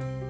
you